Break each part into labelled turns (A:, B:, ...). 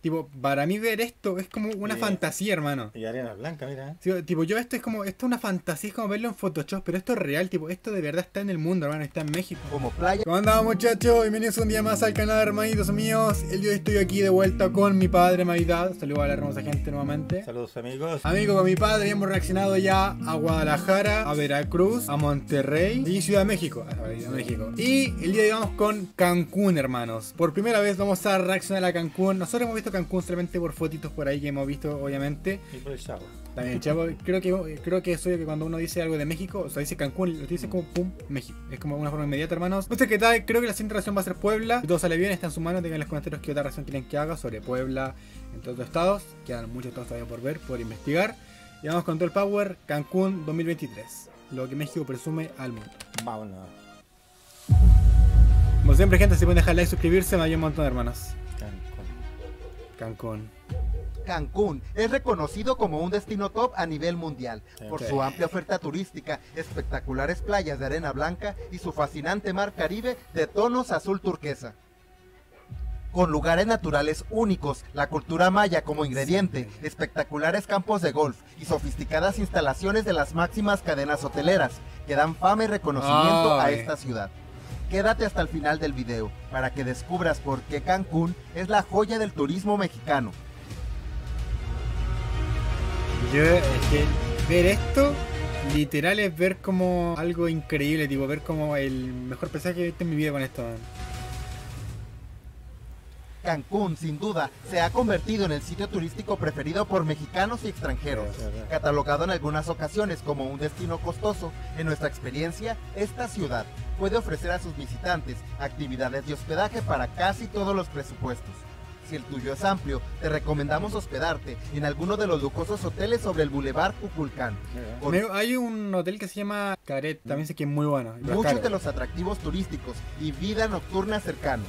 A: Tipo, para mí ver esto es como una
B: Y-
A: fantasía, hermano.
B: Y arena blanca, mira.
A: Sí, tipo, yo esto es como, esto es una fantasía, es como verlo en Photoshop, pero esto es real, tipo, esto de verdad está en el mundo, hermano, está en México.
C: como playa
A: ¿Cómo andamos muchachos? Bienvenidos un día más al canal, hermanitos míos. El día de hoy estoy aquí de vuelta con mi padre Navidad. Saludos a la hermosa gente nuevamente.
B: Saludos amigos.
A: Amigo, con mi padre hemos reaccionado ya a Guadalajara, a Veracruz, a Monterrey y Ciudad de México. A Ciudad de México. Y el día de hoy vamos con Cancún, hermanos. Por primera vez vamos a reaccionar a Cancún. Nosotros hemos visto Cancún solamente por fotitos por ahí que hemos visto, obviamente.
B: Y por el chavo.
A: También, chavo, creo que creo que eso que cuando uno dice algo de México, o sea, dice Cancún, lo dice como pum, México. Es como una forma inmediata, hermanos. No sé qué tal, creo que la siguiente reacción va a ser Puebla. Si todo sale bien, está en su mano. Tengan en los comentarios qué otra reacción quieren que haga sobre Puebla, entre otros estados. Quedan muchos estados todavía por ver, por investigar. Y vamos con todo el power, Cancún 2023. Lo que México presume al mundo.
B: Vámonos.
A: Como siempre, gente, si pueden dejar like, suscribirse, me ayuda un montón, hermanos.
B: Cancún.
A: Cancún.
C: Es reconocido como un destino top a nivel mundial por su amplia oferta turística, espectaculares playas de arena blanca y su fascinante mar Caribe de tonos azul turquesa. Con lugares naturales únicos, la cultura maya como ingrediente, espectaculares campos de golf y sofisticadas instalaciones de las máximas cadenas hoteleras que dan fama y reconocimiento a esta ciudad. Quédate hasta el final del video para que descubras por qué Cancún es la joya del turismo mexicano.
A: Yo, es que ver esto, literal, es ver como algo increíble, tipo, ver como el mejor paisaje que he visto en mi vida con esto.
C: Cancún, sin duda, se ha convertido en el sitio turístico preferido por mexicanos y extranjeros. Catalogado en algunas ocasiones como un destino costoso, en nuestra experiencia, esta ciudad puede ofrecer a sus visitantes actividades de hospedaje para casi todos los presupuestos. Si el tuyo es amplio, te recomendamos hospedarte en alguno de los lujosos hoteles sobre el Boulevard Cuculcán. Con
A: hay un hotel que se llama Caret, también sé que es muy bueno.
C: muchos de los atractivos turísticos y vida nocturna cercanos.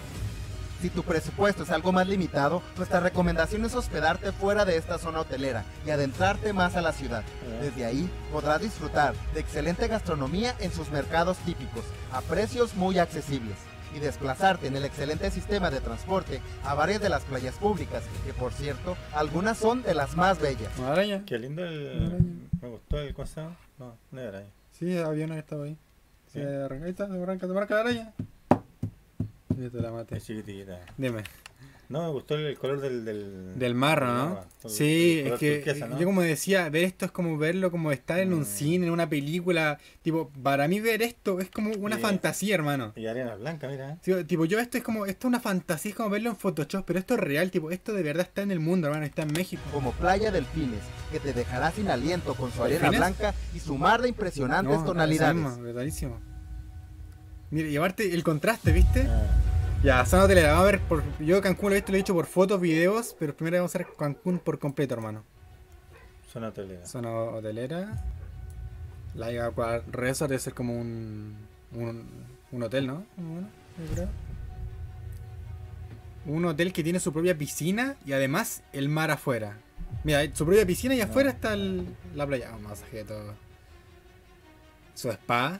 C: Si tu presupuesto es algo más limitado, nuestra recomendación es hospedarte fuera de esta zona hotelera y adentrarte más a la ciudad. Desde ahí podrás disfrutar de excelente gastronomía en sus mercados típicos, a precios muy accesibles, y desplazarte en el excelente sistema de transporte a varias de las playas públicas, que por cierto, algunas son de las más bellas.
A: ¿Una araña?
B: Qué lindo el. Me gustó el cosa. No, no era ahí.
A: Sí, había una que estaba ahí. Sí,
B: Sí.
A: arranca, te arranca, la araña. Y te la maté.
B: Es chiquitita.
A: Dime.
B: No, me gustó el color del. Del,
A: Del mar,
B: del
A: ¿no? Sí, es que
B: turquesa, ¿no?
A: yo como decía, ver esto es como verlo como estar en un
B: Mm.
A: cine, en una película. Tipo, para mí ver esto es como una
B: Sí.
A: fantasía, hermano.
B: Y arena blanca, mira.
A: Sí, tipo, yo esto es como, esto es una fantasía, es como verlo en Photoshop, pero esto es real, tipo, esto de verdad está en el mundo, hermano, está en México.
C: Como Playa Delfines, que te dejará sin aliento con su arena
A: ¿Delfines?
C: blanca y su mar de impresionantes
A: No,
C: tonalidades.
A: brutalísimo. Mira, y aparte el contraste, ¿viste?
B: Ah,
A: Ya, zona hotelera, vamos a ver, por, yo Cancún lo he visto, lo he dicho por fotos, videos, pero primero vamos a ver Cancún por completo, hermano.
B: zona hotelera.
A: Zona hotelera. La Igua Resort debe ser como un, un, un hotel, ¿no? Bueno, yo creo. Un hotel que tiene su propia piscina y además el mar afuera. Mira, su propia piscina y afuera está el- la playa. Un masaje de todo. Su spa.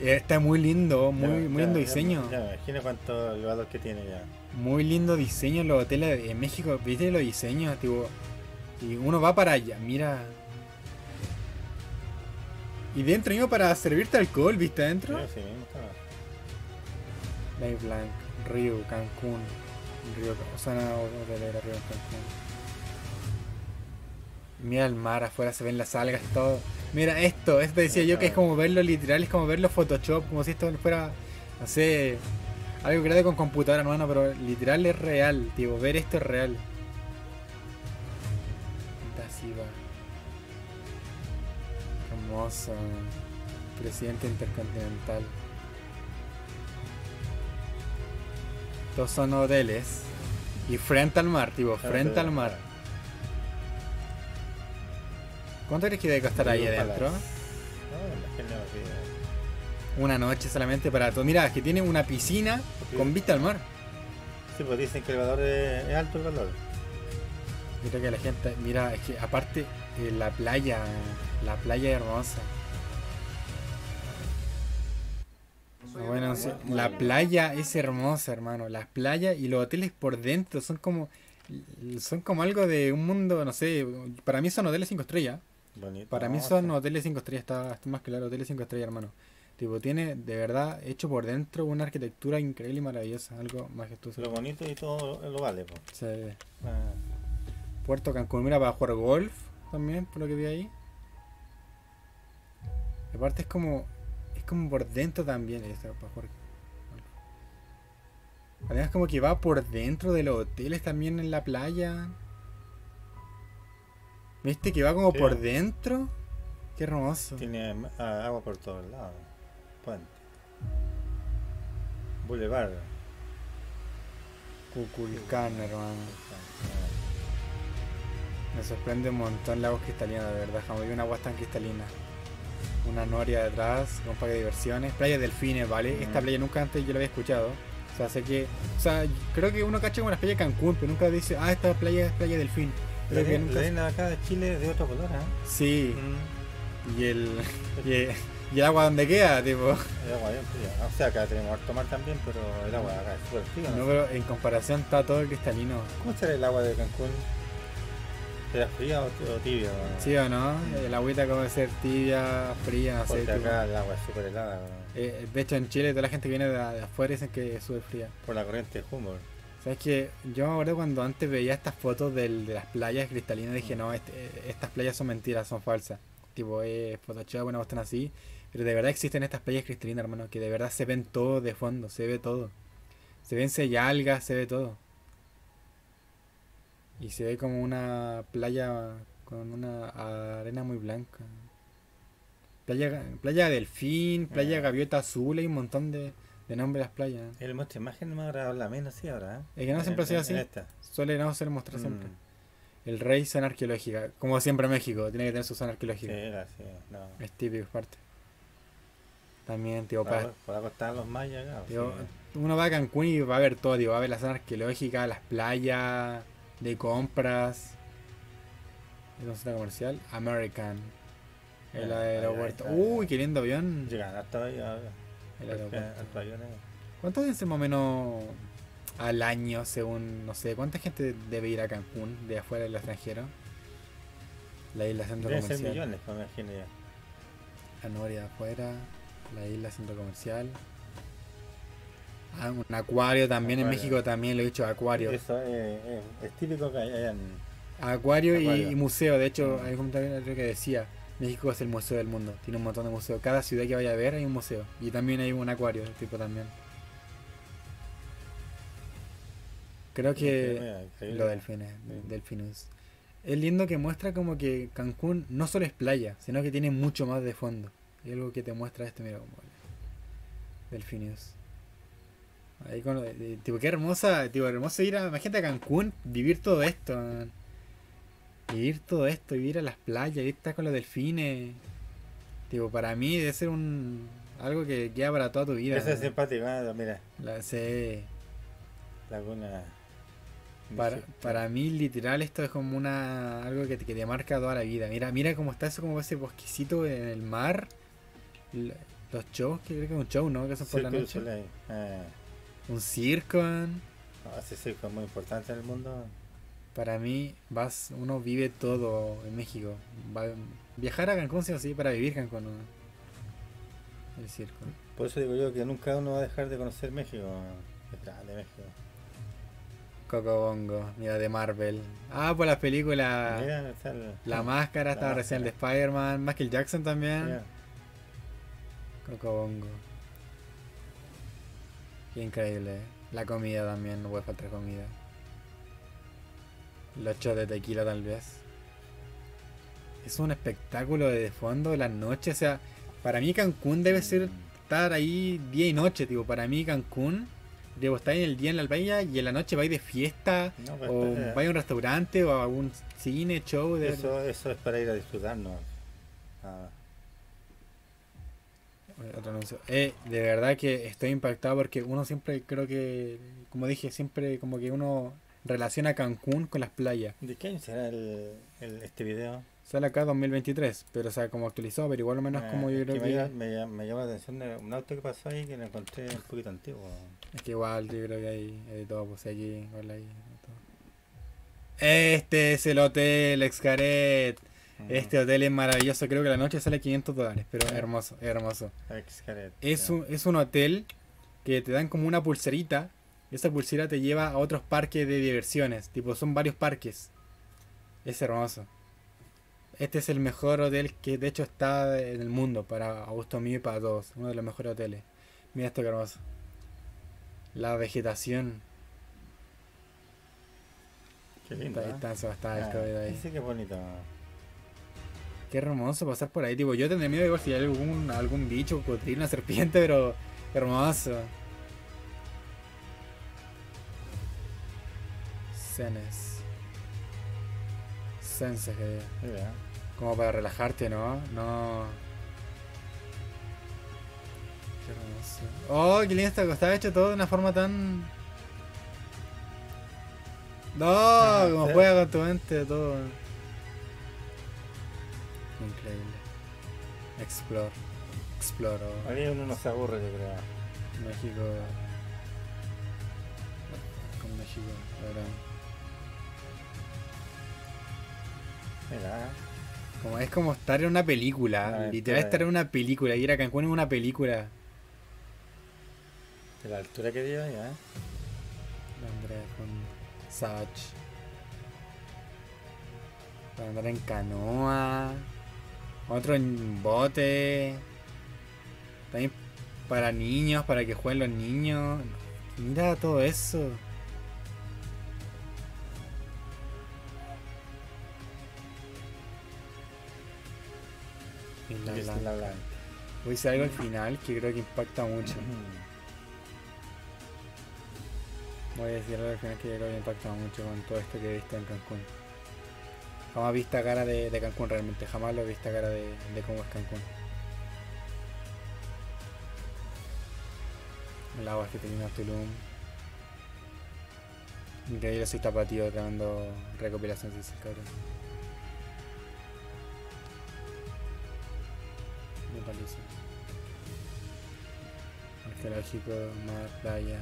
A: Está muy lindo, muy,
B: Ya,
A: muy
B: ya,
A: lindo
B: ya,
A: diseño.
B: Ya, me imagino cuánto elevador que tiene ya.
A: Muy lindo diseño los hoteles en México. ¿Viste los diseños? Tipo, y uno va para allá, mira. Y dentro mismo para servirte alcohol, ¿viste adentro?
B: Sí, sí, estaba.
A: Live Blanc, Río, Cancún, Río, zona hotelera, Río, Cancún. Mira el mar afuera, se ven las algas, todo. Mira esto, esto decía yo que es como verlo literal, es como verlo Photoshop, como si esto fuera, no sé, algo creado con computadora, hermano, pero literal es real, tipo, ver esto es real. Hermoso. Presidente intercontinental. Estos son hoteles. Y frente al mar, tipo, frente al mar. ¿Cuánto crees que debe costar ahí adentro?
B: No,
A: Una noche solamente para todo. Mira, es que tiene una piscina con vista al mar.
B: Sí, pues dicen que el elevador es, es alto el valor.
A: Mira que la gente, mira, es que aparte eh, la playa, la playa es hermosa. Bueno, sí, la playa es hermosa, hermano. Las playas y los hoteles por dentro son como Son como algo de un mundo, no sé, para mí son hoteles 5 estrellas.
B: Bonito.
A: Para mí son
B: sí.
A: hoteles 5 estrellas, está, está más claro, hoteles 5 estrellas, hermano. Tipo, tiene de verdad hecho por dentro una arquitectura increíble y maravillosa, algo majestuoso.
B: Lo bonito y todo lo vale, po.
A: Sí.
B: Ah,
A: Puerto Cancún, mira, para jugar golf también, por lo que vi ahí. Aparte es como, es como por dentro también, eso, para jugar golf. Además como que va por dentro de los hoteles también en la playa. ¿Viste que va como
B: Sí.
A: por dentro? Qué hermoso.
B: tiene agua por todos lados. Puente. Boulevard.
A: Cuculcán, hermano. Me sorprende un montón la agua cristalina, de verdad. Jamás vi una agua tan cristalina. Una noria detrás, con un parque de diversiones. Playa Delfines, ¿vale? Esta
B: Mm.
A: playa nunca antes yo la había escuchado. O sea, sé que. O sea, creo que uno cacha como las playas de Cancún, pero nunca dice, ah, esta playa es playa Delfín.
B: La
A: Creo que
B: arena
A: nunca.
B: la arena de acá de Chile es de otro color, ¿ah?
A: Sí,
B: Mm.
A: y el. Y el, y el agua donde queda, tipo.
B: El agua bien fría. O sea, acá tenemos harto mar también, pero el agua de acá es súper fría.
A: No,
B: ¿no?
A: pero en comparación está todo cristalino.
B: ¿Cómo será el agua de Cancún? ¿Será fría o, o tibia? o-
A: ¿Sí o no? El agüita como de ser tibia, fría, no sé.
B: Porque
A: tipo.
B: acá el agua es súper helada.
A: Eh, de hecho, en Chile, toda la gente que viene de, de afuera dicen que es súper fría.
B: por la corriente de Humboldt.
A: ¿Sabes que Yo me acuerdo cuando antes veía estas fotos del- de las playas cristalinas, dije, no, este- eh, estas playas son mentiras, son falsas. Tipo, es Photoshop, una cuestión así. Pero de verdad existen estas playas cristalinas, hermano, que de verdad se ven todo de fondo, se ve todo. Se ven algas, se ve todo. Y se ve como una playa con una arena muy blanca. Playa, playa Delfín, playa
B: Ah.
A: Gaviota Azul, hay un montón de, de nombres de las playas.
B: El muestra imagen me agrada la menos sí ahora. ¿eh?
A: Es que no siempre ha sido así.
B: esta.
A: Suele no ser mostrar siempre.
B: Mm,
A: El rey zona arqueológica. Como siempre México, tiene que tener su zona
B: Sí,
A: arqueológica.
B: era así. No.
A: Es típico, es parte. También, tío, para,
B: algo estaban los mayas acá.
A: tío,
B: sí.
A: uno va a Cancún y va a ver todo, tío, va a ver la zona arqueológica, las playas, de compras. ¿Es una zona comercial? American. El
B: Ah,
A: aeropuerto. Uy, qué lindo avión.
B: Llegan hasta ahí ahora.
A: El aeropuerto. ¿Cuánto ser más o menos al año, según, no sé, cuánta gente debe ir a Cancún de afuera del extranjero? La isla centro
B: Deben ser
A: comercial.
B: millones, me imagino ya.
A: La Noria de afuera, la isla centro comercial. Ah, un acuario también en. México también lo he dicho, acuario.
B: Eso es, es- es típico que hayan.
A: Acuario, y-
B: Acuario.
A: Y, museo, de hecho
B: Mm.
A: hay un comentario que decía, México es el museo del mundo, tiene un montón de museos, cada ciudad que vaya a ver hay un museo y también hay un acuario, tipo también. Creo que lo delfines,
B: Sí.
A: delfinus. Es lindo que muestra como que Cancún no solo es playa, sino que tiene mucho más de fondo. Y algo que te muestra esto, mira como Delfinius. Ahí con lo de- de- tipo, qué hermosa, tipo, hermoso ir a, imagínate a Cancún, vivir todo esto, man. Vivir todo esto, vivir a las playas, ir con los delfines. Tipo, para mí debe ser un algo que queda para toda tu vida.
B: Eso es simpático, ¿eh? mira.
A: La.
B: Laguna.
A: Para, para mí, literal, esto es como una algo que te, que te marca toda la vida. Mira, mira cómo está eso, como ese bosquecito en el mar. Los shows, que creo que es un show, ¿no? Que son por la
B: Cirque
A: noche.
B: Ah,
A: Un circo.
B: no, ese circo es muy importante en el mundo.
A: Para mí, vas, uno vive todo en México. Va, viajar a Cancún sí o sí para vivir Cancún. ¿no? El circo.
B: Por eso digo yo que nunca uno va a dejar de conocer México. Es grande México.
A: Coco Bongo, mira, de Marvel. Ah, por las películas.
B: Mira, está el-
A: La máscara,
B: La
A: estaba recién el de Spider-Man. Michael Jackson también.
B: Mira,
A: Coco Bongo. Qué increíble. ¿eh? La comida también, no puede faltar comida. Los shots de tequila tal vez. Es un espectáculo de fondo las noches. O sea, para mí Cancún debe ser estar ahí día y noche, tipo. Para mí Cancún, debo estar en el día en la playa y en la noche vais de fiesta.
B: No, pues,
A: O
B: espera.
A: vais a un restaurante o a un cine, show. De...
B: eso, eso es para ir a disfrutarnos. Ah,
A: Otro anuncio. Eh, de verdad que estoy impactado porque uno siempre, creo que, como dije, siempre como que uno relaciona Cancún con las playas.
B: ¿De qué año será el, el- este video?
A: Sale acá 2023, pero o sea, como actualizado, pero igual o menos
B: Ah,
A: como yo creo que...
B: me, llama, me llama la atención de un auto que pasó ahí que lo encontré un poquito antiguo.
A: Es que igual yo creo que hay, hay de todo, pues aquí, igual hay todo. Este es el hotel Excaret.
B: Mm.
A: Este hotel es maravilloso. Creo que la noche sale 500 dólares. Pero es hermoso, es hermoso.
B: Xcaret,
A: Es un, es un hotel que te dan como una pulserita. Y Esa pulsera te lleva a otros parques de diversiones. Tipo, son varios parques. Es hermoso. Este es el mejor hotel que de hecho está en el mundo para Augusto mío y para todos. Uno de los mejores hoteles. Mira esto que hermoso. La vegetación.
B: Qué lindo.
A: Está,
B: ¿eh?
A: está
B: Ah,
A: ahí.
B: ese qué bonito.
A: Qué hermoso pasar por ahí. Tipo, yo tendría miedo igual si hay algún, algún bicho, cocodrilo, una serpiente, pero hermoso. Cenes. Sense, que como para relajarte, ¿no? No. Qué hermoso. Oh, qué lindo está. Está hecho todo de una forma tan. No,
B: Ajá,
A: como
B: sí.
A: juega con tu mente, todo. Increíble. Explore. Exploro.
B: Ahí uno no se aburre, yo creo.
A: México. Con México, la verdad. Como, es como estar en una película.
B: Una
A: literal estar en una película. Ir a Cancún en una película.
B: De la altura que dio ya, ¿eh?
A: Andrés con Savage. Para andar en canoa. Otro en bote. También para niños, para que jueguen los niños. Mira todo eso. A decir algo al final que creo que impacta mucho. Voy a decir algo al final que creo que impacta mucho con todo esto que he visto en Cancún. Jamás vi esta cara de, de Cancún realmente, jamás lo he visto cara de, de cómo es Cancún. El agua que tenía Tulum. Increíble soy tapatío tremendo recopilación de ese cabrón. Parece. Arqueológico, mar, playa,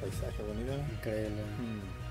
B: Paisaje bonito.
A: increíble.
B: Mm.